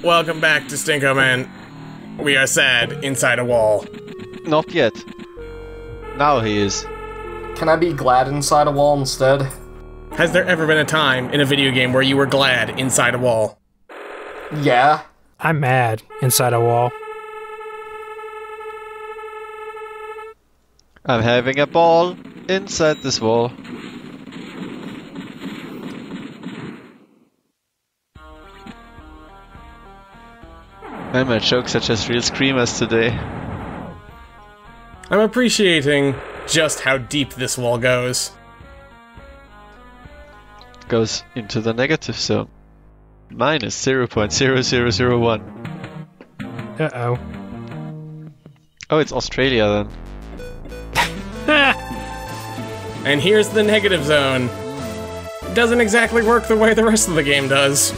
Welcome back to Stinkoman. We are sad inside a wall. Not yet. Now he is. Can I be glad inside a wall instead? Has there ever been a time in a video game where you were glad inside a wall? Yeah. I'm mad inside a wall. I'm having a ball inside this wall. Man, my jokes are just real screamers today. I'm appreciating just how deep this wall goes. Goes into the negative zone. Minus 0.0001. Uh oh. Oh, it's Australia then. And here's the negative zone. Doesn't exactly work the way the rest of the game does.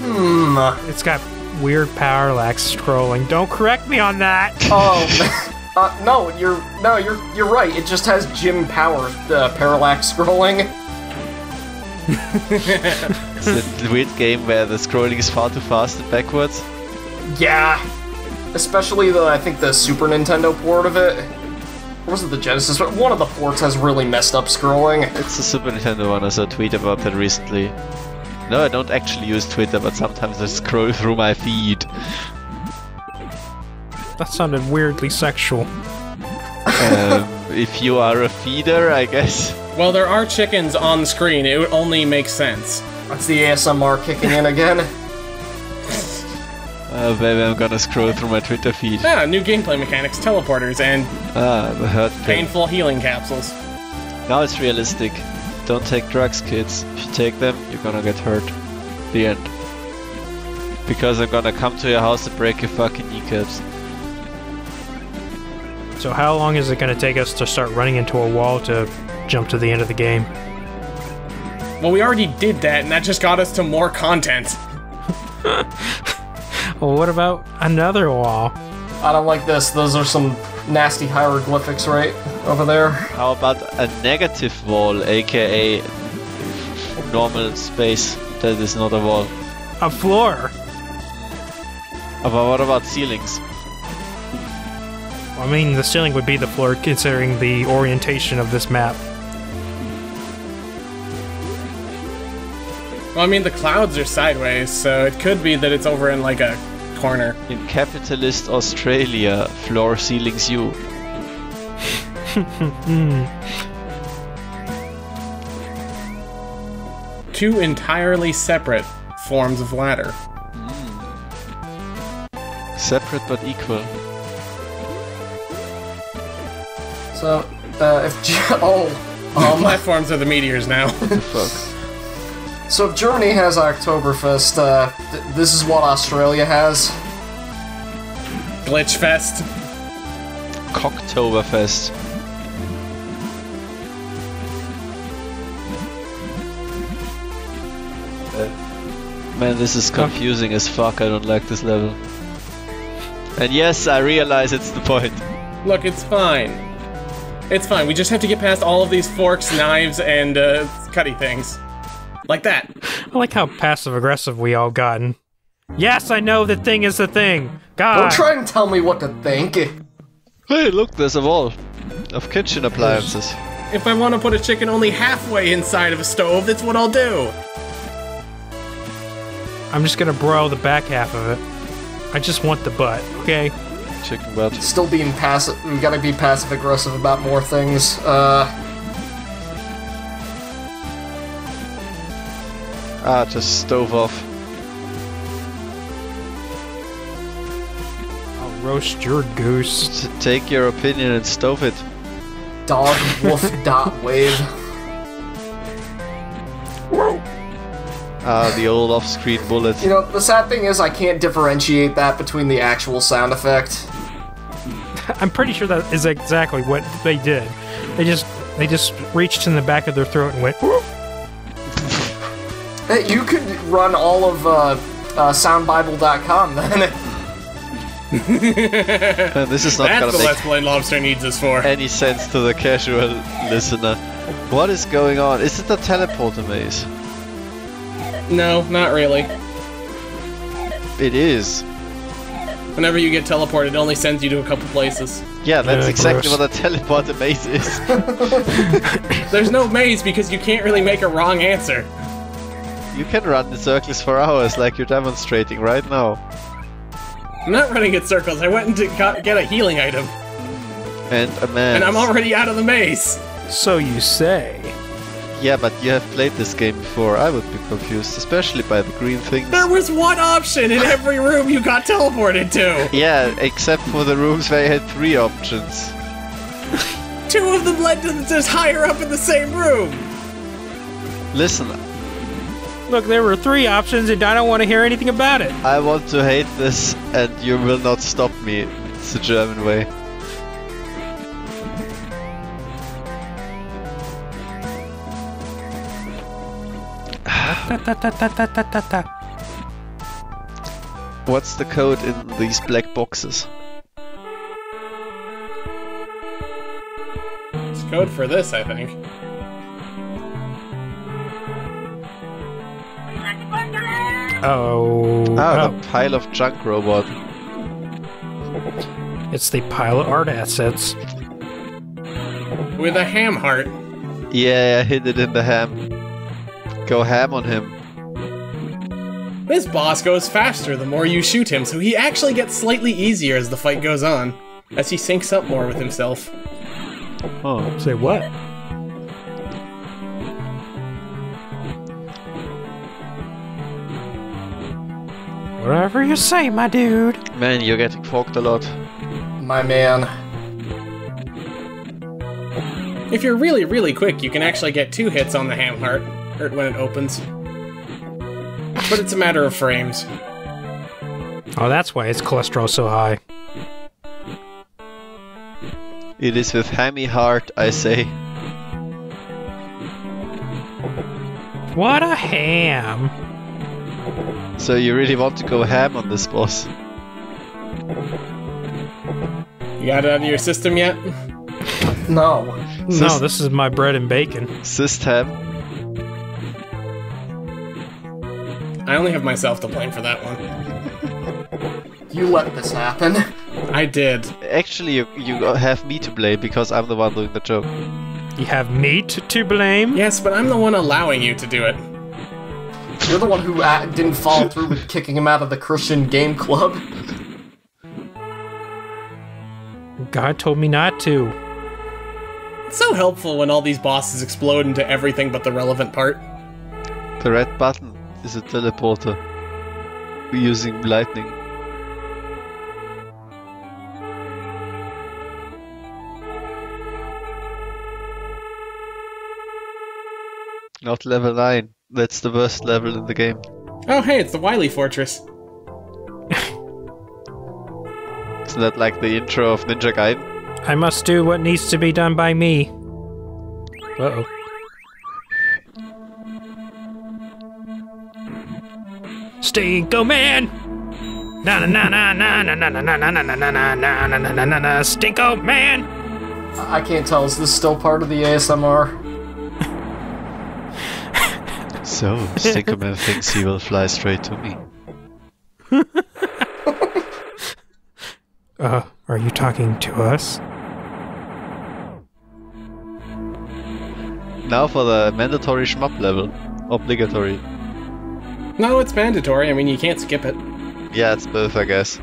Hmm. It's got weird parallax scrolling. Don't correct me on that. Oh. Uh, no, you're no, you're you're right. It just has Jim Power uh, parallax scrolling. It's a weird game where the scrolling is far too fast and backwards. Yeah, especially the I think the Super Nintendo port of it. Or was it the Genesis? But one of the ports has really messed up scrolling. It's the Super Nintendo one. I saw a tweet about that recently. No, I don't actually use Twitter, but sometimes I scroll through my feed. That sounded weirdly sexual. Um, if you are a feeder, I guess. Well, there are chickens on the screen. It would only make sense. That's the ASMR kicking in again. Uh, maybe I'm gonna scroll through my Twitter feed. Ah, new gameplay mechanics, teleporters, and Ah, the hurt painful healing capsules. Now it's realistic. Don't take drugs, kids. If you take them, you're gonna get hurt. The end. Because I'm gonna come to your house and break your fucking kneecaps. So how long is it going to take us to start running into a wall to jump to the end of the game? Well, we already did that, and that just got us to more content. Well, what about another wall? I don't like this. Those are some nasty hieroglyphics right over there. How about a negative wall, aka normal space that is not a wall? A floor. But what about ceilings? I mean, the ceiling would be the floor considering the orientation of this map. Well, I mean, the clouds are sideways, so it could be that it's over in like a corner. In capitalist Australia, floor ceilings you. Two entirely separate forms of ladder. Separate but equal. So, uh, if Ge- oh, um, Platforms are the meteors now. What The fuck? so if Germany has Oktoberfest, uh, th- this is what Australia has. Glitchfest. Cocktoberfest. Man, this is confusing as fuck. I don't like this level. And yes, I realize it's the point. Look, it's fine. It's fine. We just have to get past all of these forks, knives, and uh, cutty things. Like that. I like how passive aggressive we all gotten. Yes, I know the thing is the thing. God. Don't try and tell me what to think. Hey, look, there's a wall of kitchen appliances. If I want to put a chicken only halfway inside of a stove, that's what I'll do. I'm just gonna broil the back half of it. I just want the butt. Okay. Chicken butt. Still being passive. We gotta be passive aggressive about more things. Uh, Ah, just stove off. I'll roast your goose. T- take your opinion and stove it. dog wolf dot wave. Ah, the old off-screen bullet. You know, the sad thing is I can't differentiate that between the actual sound effect. I'm pretty sure that is exactly what they did. They just they just reached in the back of their throat and went. "Whoop." Hey, you could run all of uh, uh, soundbible.com then. Man, this is not That's gonna what make Let's Play Lobster needs us for. any sense to the casual listener. What is going on? Is it a teleporter maze? No, not really. It is. Whenever you get teleported, it only sends you to a couple places. Yeah, that's Yeah, exactly gross. what a teleport maze is. There's no maze because you can't really make a wrong answer. You can run in circles for hours like you're demonstrating right now. I'm not running in circles. I went to got, get a healing item, And a man. and I'm already out of the maze. So you say. Yeah, but you have played this game before. I would be confused, especially by the green things. There was one option in every room you got teleported to. Yeah, except for the rooms where you had three options. Two of them led to just higher up in the same room. Listen, Look, there were three options, and I don't want to hear anything about it. I want to hate this, and you will not stop me. It's the German way. What's the code in these black boxes? It's code for this, I think. Oh. Ah, oh. the pile of junk robot. It's the pile of art assets. With a ham heart. Yeah, I hit it in the ham. Go ham on him. This boss goes faster the more you shoot him, so he actually gets slightly easier as the fight goes on, as he syncs up more with himself. Oh, Say what? Whatever you say, my dude. man, you're getting fogged a lot. My man. If you're really, really quick, you can actually get two hits on the ham heart, or when it opens. But it's a matter of frames. Oh, that's why its cholesterol so high. It is with hammy heart, I say. What a ham. So you really want to go ham on this boss? You got it out of your system yet? No. No, this is my bread and bacon. Syst ham? I only have myself to blame for that one. You let this happen. I did. Actually, you, you have me to blame because I'm the one doing the joke. You have meat to blame? Yes, but I'm the one allowing you to do it. You're the one who uh, didn't follow through with kicking him out of the Christian Game Club. God told me not to. It's so helpful when all these bosses explode into everything but the relevant part. The red button is a teleporter. We're using lightning. Not level 9. That's the worst level in the game. Oh, hey, it's the Wily Fortress. Isn't that like the intro of Ninja Gaiden? I must do what needs to be done by me. Uh oh. Stinkoman! Na na na na na na na na na na na na na na na na na na na Stinkoman! I can't tell. Is this still part of the ASMR? So, Stinkerman thinks he will fly straight to me. Uh, are you talking to us? Now for the mandatory shmup level. Obligatory. No, it's mandatory. I mean, you can't skip it. Yeah, it's both, I guess.